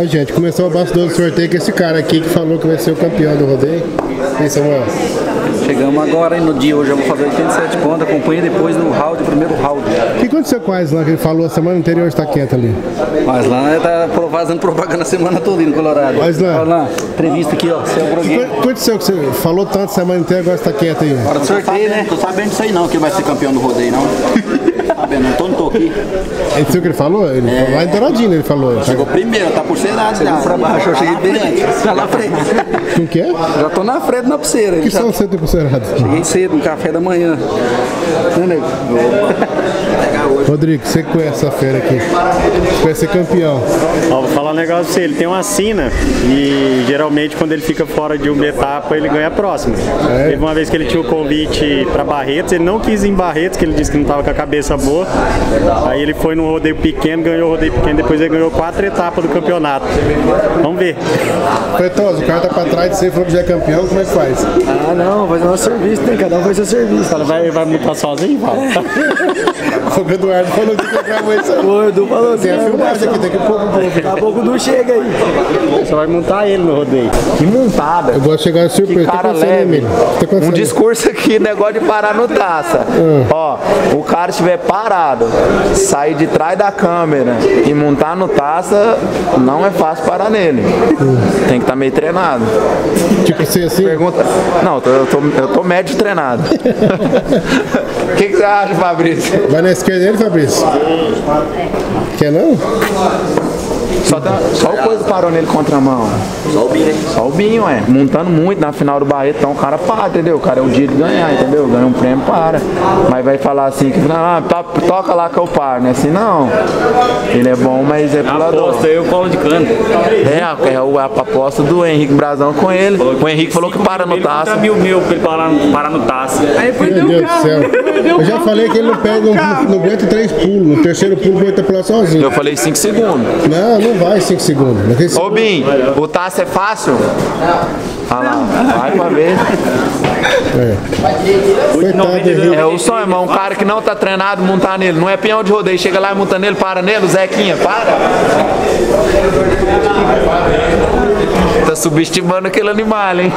Ó, gente, começou o bastidor do sorteio com esse cara aqui que falou que vai ser o campeão do rodeio. E Samuel? Chegamos agora e no dia hoje eu vou fazer 87 pontos, acompanha depois no round, primeiro round. O que aconteceu com a Aslan que ele falou a semana anterior está quieto ali? Mas lá tá pro- fazendo propaganda a semana toda no Colorado. Mas lá- Olha lá, entrevista aqui, ó. Seu O que aconteceu que você falou tanto a semana inteira agora está quieto aí? Hora do sorteio, né? Tô sabendo disso aí não, que vai ser campeão do rodeio, não. sabendo, não tô, não tô aqui. Ele viu o que ele falou? Ele falou lá em Douradina ele falou. Chegou primeiro, tá por ser nada já. Pra baixo, eu cheguei bem. Já na frente. O que é? Já tô na frente na pulseira. Que já são você tem pulseirado? Cheguei cedo, no café da manhã. Né, nego? Rodrigo, você que conhece essa fera aqui. Você vai ser campeão. Ó, vou falar um negócio pra você, ele tem uma sina e geralmente quando ele fica fora de uma etapa ele ganha a próxima. É. Teve uma vez que ele tinha o convite pra Barretos, ele não quis ir em Barretos, que ele disse que não tava com a cabeça boa. Aí ele foi num rodeio pequeno, ganhou o rodeio pequeno, depois ele ganhou quatro etapas do campeonato. Vamos ver. Feitosa, o cara tá pra trás de você falou que já é campeão, como é que faz? Ah, não, faz nosso serviço, né? Cada um faz seu serviço. Ela vai, vai montar sozinho, Val? O Eduardo falou que gravou isso. O Edu falou Tem a filmagem aqui, daqui a pouco. Daqui a pouco não chega aí. Você vai montar ele no rodeio. Que montada. Eu de chegar surpresa. Que cara leve. Tá Um discurso aqui, negócio de parar no taça. Ó, o cara estiver parado, sair de trás da câmera e montar no taça, não é fácil parar nele. Tem que estar meio treinado. Tipo assim, assim. Pergunta. Não, eu tô, eu tô, eu tô médio treinado. O que, que você acha, Fabrício? Vai na esquerda dele, Fabrício? Quer não? Só, tá, só o coisa parou nele contramão. Só o Binho, Só o Binho, é. Montando muito na final do Barreto, então o cara para, entendeu? O cara é o dia de ganhar, entendeu? Ganha um prêmio, para. Mas vai falar assim, que ah, to- toca lá que eu paro, né? Assim, não. Ele é bom, mas é pulador. Aposta eu colo de cano. É, é o- a aposta do Henrique Brazão com ele. O Henrique falou que para no taça. mil meu pra ele parar, parar no taça. Aí foi Meu Deus do céu. Eu já falei que ele não pega, não, aguenta três pulos. No terceiro pulo, aguenta pular sozinho. Eu falei 5 segundos. Não, não vai cinco segundos. Naquele Ô, Bim, o taça é fácil? Olha lá, vai pra ver. Coitado, Henrique. É o sonho, irmão. Um cara que não tá treinado, montar nele. Não é peão de rodeio. Chega lá e monta nele, para nele, Zequinha, para. Tá subestimando aquele animal, hein?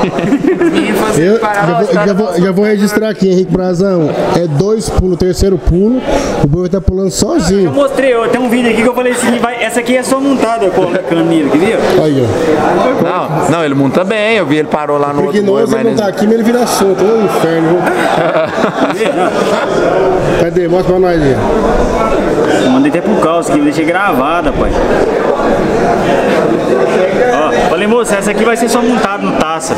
Eu já vou, já, vou, já vou registrar aqui, Henrique Brazão. É dois pulos, terceiro pulo. O boi estar pulando Eu sozinho. mostrei, ó, tem um vídeo aqui que eu falei assim, vai, essa aqui é só montada, eu colo canino, que viu? Aí, ó. Não, não, ele monta bem. Eu vi ele parou lá no outro boi, Preguinoso ele não tá aqui, mas ele vira solto. Ô, inferno. Cadê? Mostra pra nós aí. Mandei até pro caos aqui, deixei gravada, pai. Ó, falei, moça, essa aqui vai ser só montada no taça.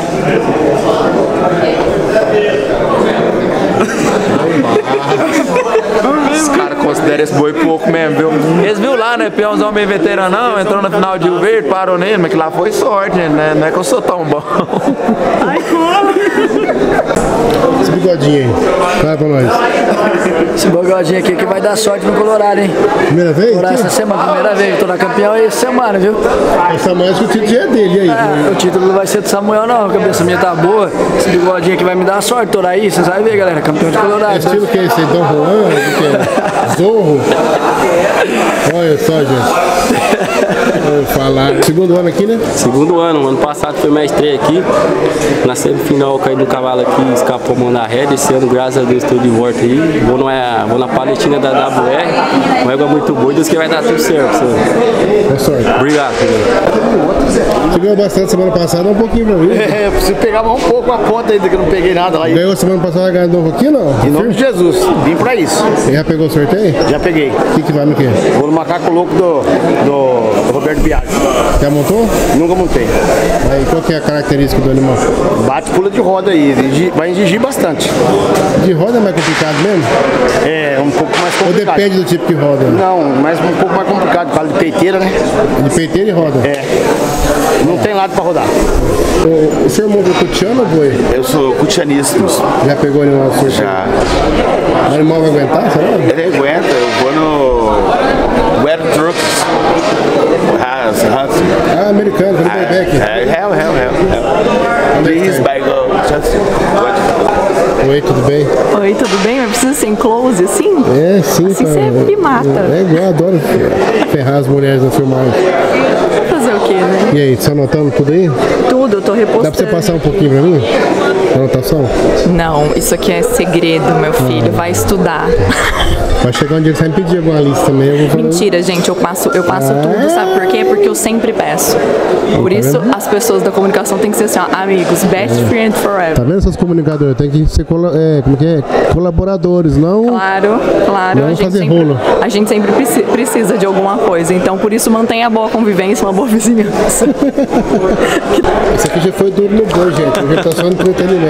Os caras consideram esse boi pouco mesmo, viu? Eles viu lá, né? Peãozão meio veteranão, entrou na final de Rio Verde, parou nele, mas que lá foi sorte, né? Não é que eu sou tão bom. Esse bigodinho aí. Fala pra nós. Esse bogodinho aqui que vai dar sorte no Colorado, hein? Primeira vez? Colorado essa semana, primeira vez. Tô na campeão aí essa semana, viu? Essa manhã que o título é dele. Aí? Ah, o título não vai ser do Samuel, não. A cabeça minha tá boa. Esse bigodinho aqui vai me dar sorte. Tô aí, vocês vão ver, galera. Campeão de É Colorado. estilo que é esse? aí? Dom Juan? O que é? Zorro? Olha só, gente. Falar. Segundo ano aqui, né? Segundo ano, ano passado foi minha estreia aqui. Na semifinal eu caí no cavalo aqui, escapou a mão da rede. Esse ano, graças a Deus, estou de volta aí. Vou, na, vou na paletina da WR. Uma égua muito boa, Deus que vai dar tudo certo. senhor. Boa sorte. Obrigado, senhor. Você ganhou bastante semana passada, um pouquinho pra mim. É, eu preciso pegar um pouco a ponta ainda, que eu não peguei nada lá. Ganhou semana passada, ganhou de novo aqui, não? Em nome de Jesus, vim pra isso. Você já pegou o sorteio? Já peguei. O que, que vai no quê? Vou no macaco louco do, do, do Roberto Biagi. Já montou? Nunca montei. Aí qual que é a característica do animal? Bate pula de roda aí, exige- vai exigir bastante. De roda é mais complicado mesmo? É, um pouco mais Ou complicado. depende do tipo de roda? Não, mas um pouco mais complicado, causa de peiteira, né? De peiteiro e roda? É. Não tem lado pra rodar. O, o senhor montou cutiano ou boi? Eu sou cutianíssimos. Já pegou o animal do sorteio? Já. O animal vai aguentar, será? Ele aguenta, eu vou no Web Please, by go. Just what? Oi, tudo bem? Oi, tudo bem? Mas precisa ser em close assim? É, sim. Assim tá. você me mata. É igual, eu adoro ferrar as mulheres na filmagem. Fazer o quê, E aí, você anotando tudo aí? Tudo, eu tô repostando. Dá pra você passar um pouquinho pra mim? A anotação? Não, isso aqui é segredo, meu filho. Vai estudar. Vai chegar um dia que você vai pedir alguma lista também. Mentira, gente, eu passo, eu passo tudo, sabe por quê? Porque eu sempre peço. Por Tá isso, vendo? as pessoas da comunicação têm que ser assim, ó, amigos, best friend forever. Tá vendo seus comunicadores? Tem que ser é, como que é? colaboradores, não. Claro, claro. Não a gente fazer sempre, rolo. A gente sempre preci- precisa de alguma coisa. Então, por isso, mantenha a boa convivência, uma boa vizinhança. Esse aqui já foi duro no boi, gente. Hoje tá só no entretenimento.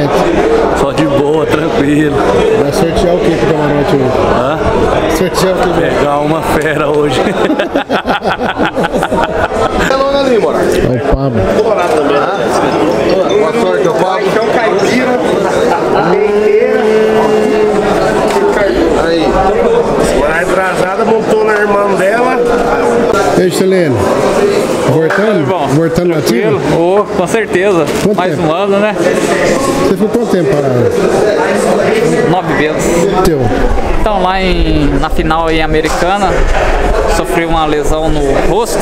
Só de boa, tranquilo. Vai sortear o que pro camarote hoje? Hã? Sortear o que? Pegar uma fera hoje. É o Pablo. Boa sorte, eu falo. Então, caipira, Aí. Semana atrasada montou na irmã dela. Beijo, Selene. Voltando? Voltando na ativa? Oh, com certeza. Quanto Mais tempo? um ano, né? Você ficou quanto tempo parado? Nove vezes. Teu. Então, lá em, na final em Americana, sofri uma lesão no rosto.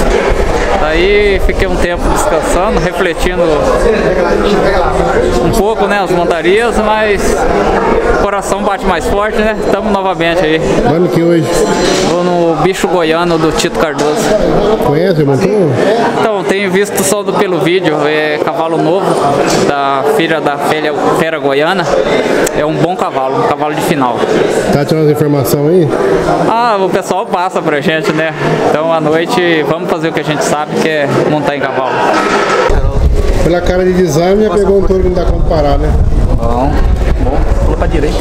Daí fiquei um tempo descansando, refletindo um pouco, né, as montarias, mas o coração bate mais forte, né? Estamos novamente aí. Ano que hoje? Vou no bicho goiano do Tito Cardoso. Conhece, montou? Então, tenho visto só do- pelo vídeo, é cavalo novo, da filha da fera, fera goiana. É um bom cavalo, um cavalo de final. Tá tirando as informações aí? Ah, o pessoal passa pra gente, né? Então à noite vamos fazer o que a gente sabe, que é montar em cavalo. Pela cara de design, já pegou um touro que não dá como parar, né? Bom, bom. Pula pra direita.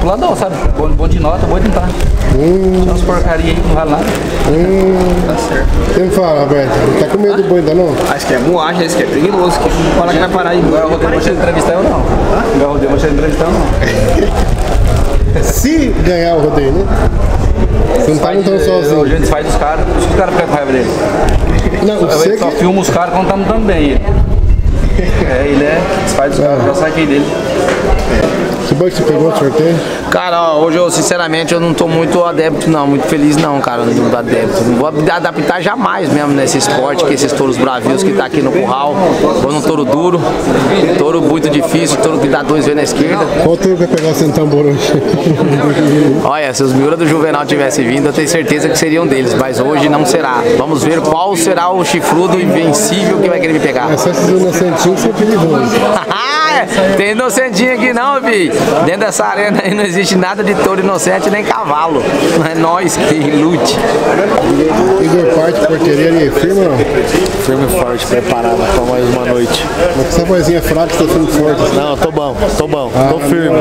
Pro lado, sabe? Bom, bom de nota, bom de entrar. Hum, Tinha umas porcaria aí que não vale nada. hum. Tá certo. Me fala, Roberto, tá com medo do boi ainda não? Acho que é moagem, esse que é perigoso. Que fala que vai parar aí. Agora o Rodrigo vai te entrevistar eu não. Agora o Rodrigo vai te entrevistar eu não. Se ganhar o rodeio, né? Você não tá montando A sozinho. gente faz dos caras. Por isso que os caras ficam com raiva dele. Não, Eu você só que... filma os caras quando tá mudando bem. ele. É, ele é. Desfaz dos caras, já saquei dele. Que que você pegou no sorteio? Cara, ó, hoje eu sinceramente eu não tô muito adepto não, muito feliz não, cara, do adepto. Não vou adaptar jamais mesmo nesse esporte, que esses touros bravios que tá aqui no curral. Vou num touro duro, touro muito difícil, touro que dá dois vezes na esquerda. Qual touro que vai pegar no tambor hoje? Olha, se os miúras do Juvenal tivessem vindo, eu tenho certeza que seriam deles, mas hoje não será. Vamos ver qual será o chifrudo invencível que vai querer me pegar. É só esses inocentinhos que é. Tem inocentinho aqui não, fi. Dentro dessa arena aí não existe nada de touro inocente nem cavalo. É nós que lute. Igor Parte, porteria e firme ou não? Firme e forte, preparado para mais uma noite. Mas com essa vozinha fraca, você tá firme e forte. Não, tô bom, tô bom, Ah, tô firme,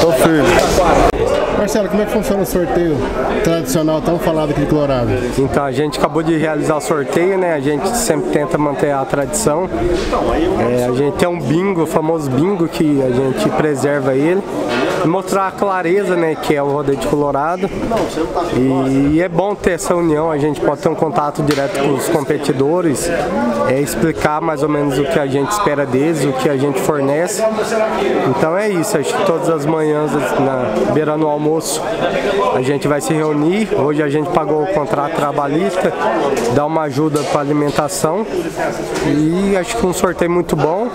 tô firme. Marcelo, como é que funciona o sorteio tradicional tão falado aqui de Colorado? Então, a gente acabou de realizar o sorteio, né? A gente sempre tenta manter a tradição. É, a gente tem um bingo, o famoso bingo, que a gente preserva ele. Mostrar a clareza, né? Que é o rodeio de Colorado. E, é bom ter essa união, a gente pode ter um contato direto com os competidores, é, explicar mais ou menos o que a gente espera deles, o que a gente fornece. Então é isso, acho que todas as manhãs, na beira no almoço, a gente vai se reunir. Hoje a gente pagou o contrato trabalhista, dá uma ajuda para alimentação e acho que um sorteio muito bom.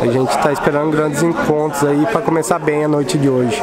A gente está esperando grandes encontros aí para começar bem a noite de hoje.